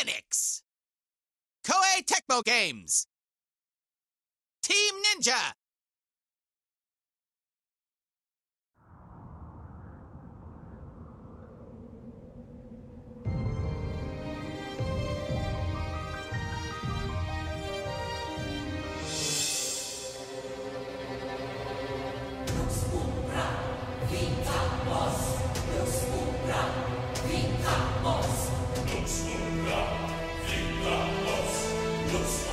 Enix. Koei Tecmo Games. Team Ninja. Yes.